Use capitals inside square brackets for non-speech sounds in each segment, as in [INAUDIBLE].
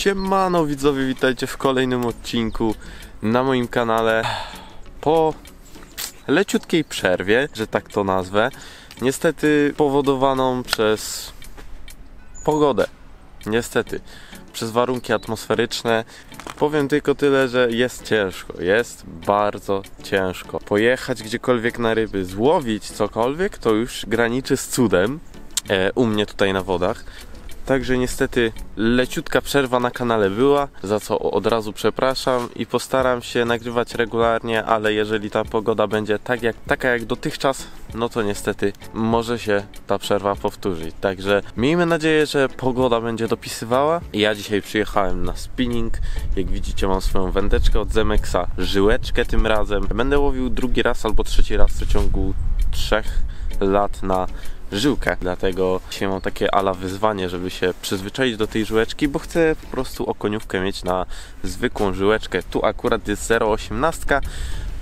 Siemano widzowie, witajcie w kolejnym odcinku na moim kanale. Po leciutkiej przerwie, że tak to nazwę Niestety powodowaną przez pogodę. Niestety, przez warunki atmosferyczne. Powiem tylko tyle, że jest ciężko, jest bardzo ciężko. Pojechać gdziekolwiek na ryby, złowić cokolwiek to już graniczy z cudem e, U mnie tutaj na wodach Także niestety leciutka przerwa na kanale była, za co od razu przepraszam i postaram się nagrywać regularnie, ale jeżeli ta pogoda będzie tak jak, taka jak dotychczas, no to niestety może się ta przerwa powtórzyć. Także miejmy nadzieję, że pogoda będzie dopisywała. Ja dzisiaj przyjechałem na spinning. Jak widzicie mam swoją wędeczkę od Zemexa, żyłeczkę tym razem. Będę łowił drugi raz albo trzeci raz w przeciągu trzech lat na żyłkę. Dlatego dzisiaj mam takie ala wyzwanie, żeby się przyzwyczaić do tej żyłeczki, bo chcę po prostu okoniówkę mieć na zwykłą żyłeczkę. Tu akurat jest 0,18,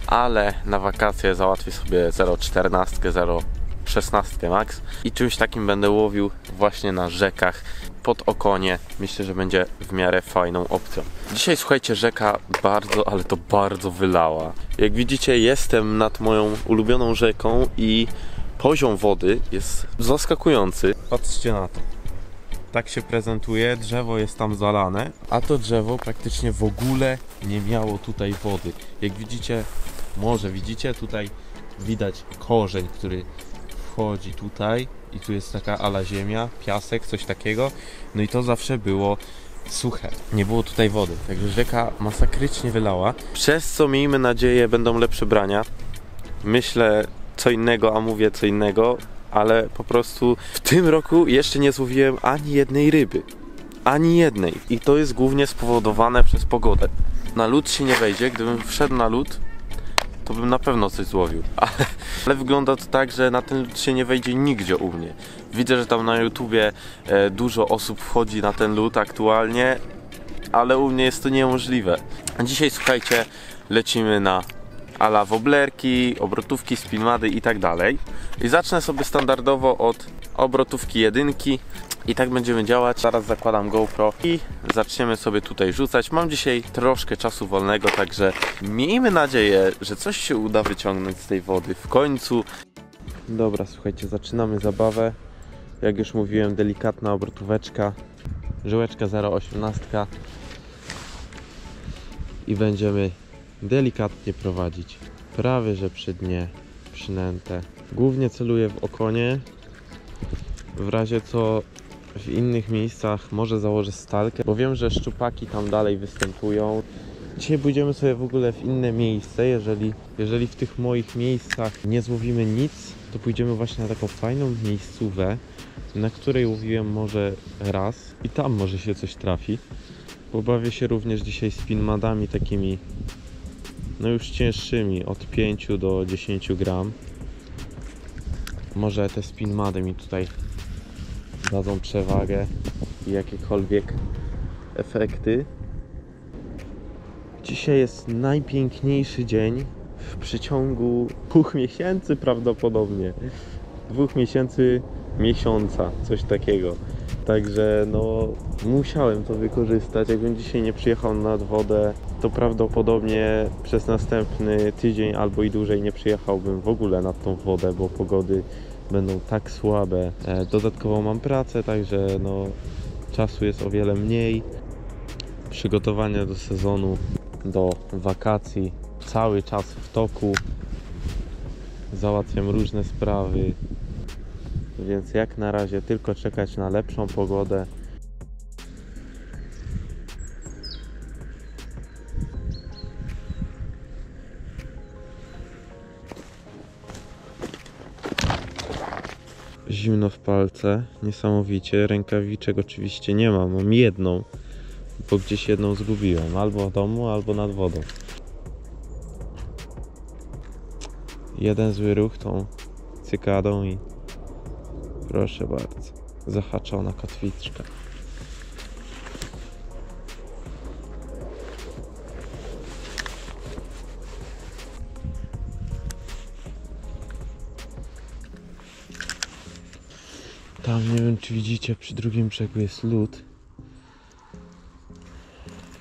ale na wakacje załatwię sobie 0,14, 0,16 max i czymś takim będę łowił właśnie na rzekach pod okonie. Myślę, że będzie w miarę fajną opcją. Dzisiaj słuchajcie, rzeka bardzo, ale to bardzo wylała. Jak widzicie, jestem nad moją ulubioną rzeką i poziom wody jest zaskakujący. Patrzcie na to. Tak się prezentuje, drzewo jest tam zalane, a to drzewo praktycznie w ogóle nie miało tutaj wody. Jak widzicie, może widzicie, tutaj widać korzeń, który wchodzi tutaj i tu jest taka ala ziemia, piasek, coś takiego. No i to zawsze było suche. Nie było tutaj wody, także rzeka masakrycznie wylała. Przez co miejmy nadzieję będą lepsze brania. Myślę co innego, a mówię co innego, ale po prostu w tym roku jeszcze nie złowiłem ani jednej ryby. Ani jednej. I to jest głównie spowodowane przez pogodę. Na lód się nie wejdzie. Gdybym wszedł na lód, to bym na pewno coś złowił. [LAUGHS] Ale, ale wygląda to tak, że na ten lód się nie wejdzie nigdzie u mnie. Widzę, że tam na YouTubie e, dużo osób wchodzi na ten lód aktualnie, ale u mnie jest to niemożliwe. A dzisiaj słuchajcie, lecimy na ala woblerki, obrotówki, spinmady i tak dalej. I zacznę sobie standardowo od obrotówki jedynki i tak będziemy działać. Zaraz zakładam GoPro i zaczniemy sobie tutaj rzucać. Mam dzisiaj troszkę czasu wolnego, także miejmy nadzieję, że coś się uda wyciągnąć z tej wody w końcu. Dobra, słuchajcie, zaczynamy zabawę. Jak już mówiłem, delikatna obrotóweczka, żyłeczka 0,18 i będziemy delikatnie prowadzić. Prawie, że przy dnie przynęte. Głównie celuję w okonie. W razie co w innych miejscach może założę stalkę, bo wiem, że szczupaki tam dalej występują. Dzisiaj pójdziemy sobie w ogóle w inne miejsce. Jeżeli, jeżeli w tych moich miejscach nie złowimy nic, to pójdziemy właśnie na taką fajną miejscówę, na której łowiłem może raz i tam może się coś trafi. Pobawię się również dzisiaj spinmadami takimi no już cięższymi, od 5 do 10 gram. Może te spinmady mi tutaj dadzą przewagę i jakiekolwiek efekty. Dzisiaj jest najpiękniejszy dzień w przeciągu dwóch miesięcy prawdopodobnie. Dwóch miesięcy miesiąca, coś takiego. Także no musiałem to wykorzystać. Jakbym dzisiaj nie przyjechał nad wodę, to prawdopodobnie przez następny tydzień albo i dłużej nie przyjechałbym w ogóle nad tą wodę, bo pogody będą tak słabe. E, dodatkowo mam pracę, także no czasu jest o wiele mniej. Przygotowania do sezonu, do wakacji cały czas w toku. Załatwiam różne sprawy, więc jak na razie tylko czekać na lepszą pogodę. Zimno w palce, niesamowicie. Rękawiczek oczywiście nie mam, mam jedną, bo gdzieś jedną zgubiłem, albo w domu, albo nad wodą. Jeden zły ruch tą cykadą i Proszę bardzo. Zahaczona kotwiczka. Tam nie wiem czy widzicie, przy drugim brzegu jest lód.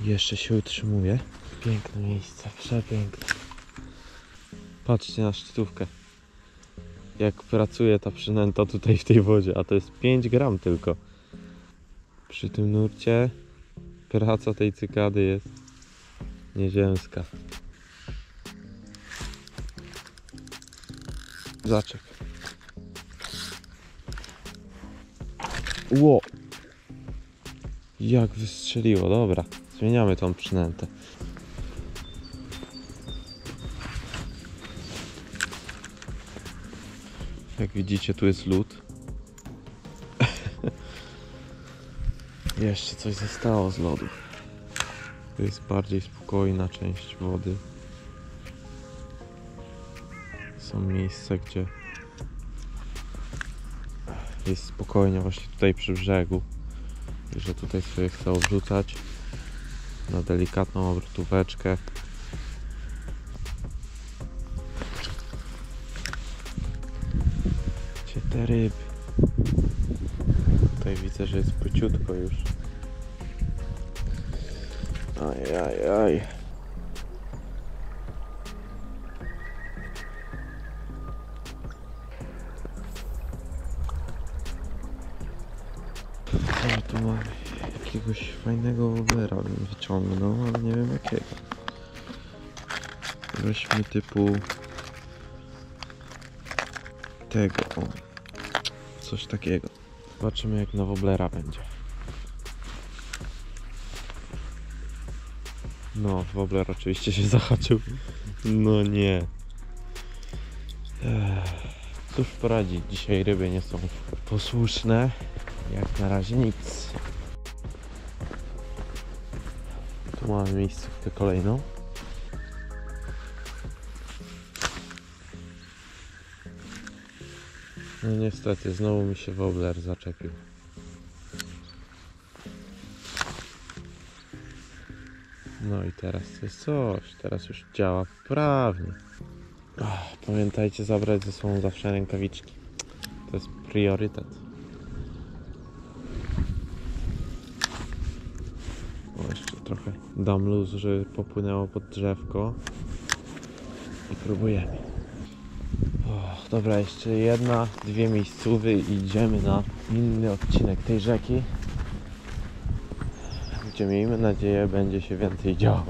Jeszcze się utrzymuje. Piękne miejsce, przepiękne. Patrzcie na szczytówkę. Jak pracuje ta przynęta tutaj w tej wodzie, a to jest 5 gram tylko. Przy tym nurcie praca tej cykady jest nieziemska. Zaczek. Ło! Jak wystrzeliło, dobra. Zmieniamy tą przynętę. Jak widzicie, tu jest lód. [LAUGHS] Jeszcze coś zostało z lodu. Tu jest bardziej spokojna część wody. Są miejsca, gdzie jest spokojnie, właśnie tutaj przy brzegu. Że tutaj sobie chcę wrzucać na delikatną obrotóweczkę. Gdzie te ryby? Tutaj widzę, że jest płyciutko już. Aj, aj, aj. Weźmy typu tego, o. Coś takiego. Zobaczymy jak na woblera będzie. No, wobler oczywiście się zahaczył. No nie. Cóż poradzić, dzisiaj ryby nie są posłuszne. Jak na razie nic. Tu mamy miejscówkę kolejną. No niestety, znowu mi się wobler zaczepił. No i teraz jest coś, teraz już działa poprawnie. Ach, pamiętajcie zabrać ze sobą zawsze rękawiczki. To jest priorytet. O, jeszcze trochę dam luz, żeby popłynęło pod drzewko. I próbujemy. Dobra, jeszcze jedna, dwie miejscówy i idziemy na inny odcinek tej rzeki. Gdzie miejmy nadzieję będzie się więcej działo.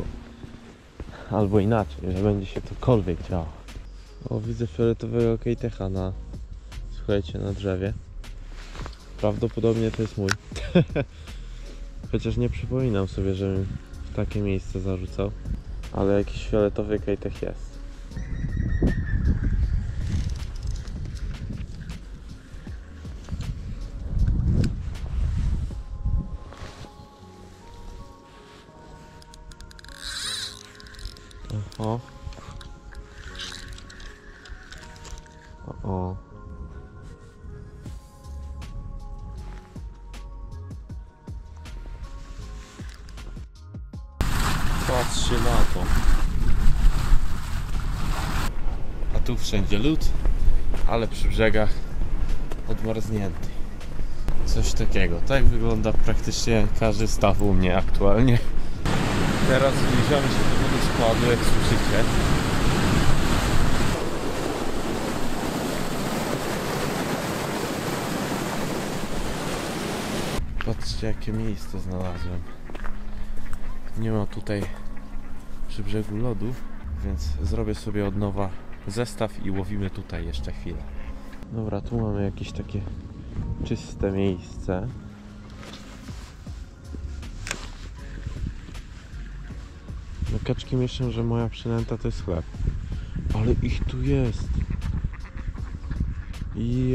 Albo inaczej, że będzie się cokolwiek działo. O, widzę fioletowego kejtecha na, słuchajcie, na drzewie. Prawdopodobnie to jest mój. [LAUGHS] Chociaż nie przypominam sobie, żebym w takie miejsce zarzucał. Ale jakiś fioletowy kejtech jest. Patrzcie na to. A tu wszędzie lód, ale przy brzegach odmarznięty. Coś takiego. Tak wygląda praktycznie każdy staw u mnie aktualnie. Teraz zbliżamy się do wodospadu, jak słyszycie. Patrzcie jakie miejsce znalazłem. Nie ma tutaj przy brzegu lodu, więc zrobię sobie od nowa zestaw i łowimy tutaj jeszcze chwilę. Dobra, tu mamy jakieś takie czyste miejsce. No kaczki myślą, że moja przynęta to jest chleb. Ale ich tu jest.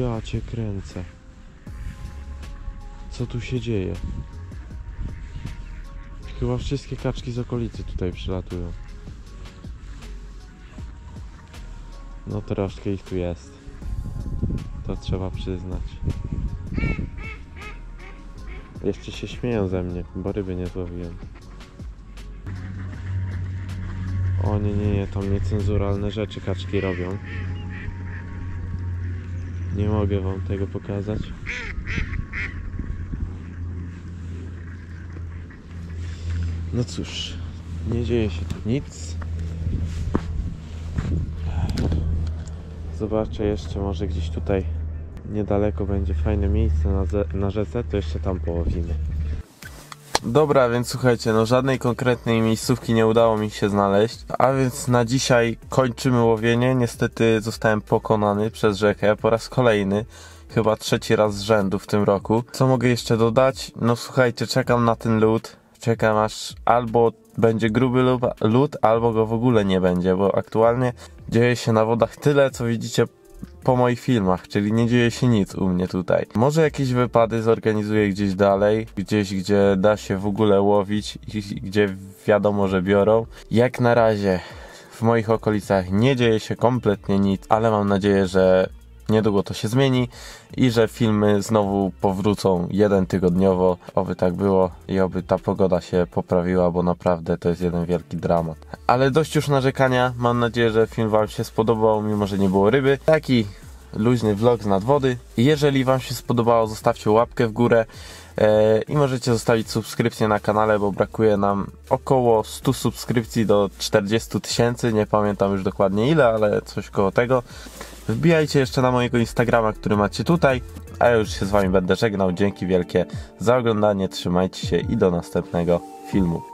Ja cię kręcę. Co tu się dzieje? Chyba wszystkie kaczki z okolicy tutaj przylatują. No troszkę ich tu jest. To trzeba przyznać. Jeszcze się śmieją ze mnie, bo ryby nie złowiłem. O nie, nie, nie, tam niecenzuralne rzeczy kaczki robią. Nie mogę wam tego pokazać. No cóż, nie dzieje się tu nic. Zobaczę jeszcze, może gdzieś tutaj niedaleko będzie fajne miejsce na, na rzece, to jeszcze tam połowimy. Dobra, więc słuchajcie, no żadnej konkretnej miejscówki nie udało mi się znaleźć, a więc na dzisiaj kończymy łowienie. Niestety zostałem pokonany przez rzekę po raz kolejny, chyba trzeci raz z rzędu w tym roku. Co mogę jeszcze dodać? No słuchajcie, czekam na ten lód, czekam aż albo będzie gruby lub- lód, albo go w ogóle nie będzie, bo aktualnie dzieje się na wodach tyle, co widzicie po moich filmach, czyli nie dzieje się nic u mnie tutaj. Może jakieś wypady zorganizuję gdzieś dalej, gdzieś gdzie da się w ogóle łowić i gdzie wiadomo, że biorą. Jak na razie w moich okolicach nie dzieje się kompletnie nic, ale mam nadzieję, że niedługo to się zmieni i że filmy znowu powrócą jeden tygodniowo. Oby tak było i oby ta pogoda się poprawiła, bo naprawdę to jest jeden wielki dramat. Ale dość już narzekania. Mam nadzieję, że film Wam się spodobał, mimo że nie było ryby. Taki luźny vlog z nadwody. Jeżeli Wam się spodobało, zostawcie łapkę w górę. E, I możecie zostawić subskrypcję na kanale, bo brakuje nam około 100 subskrypcji do 40 tysięcy. Nie pamiętam już dokładnie ile, ale coś koło tego. Wbijajcie jeszcze na mojego Instagrama, który macie tutaj. A ja już się z Wami będę żegnał. Dzięki wielkie za oglądanie. Trzymajcie się i do następnego filmu.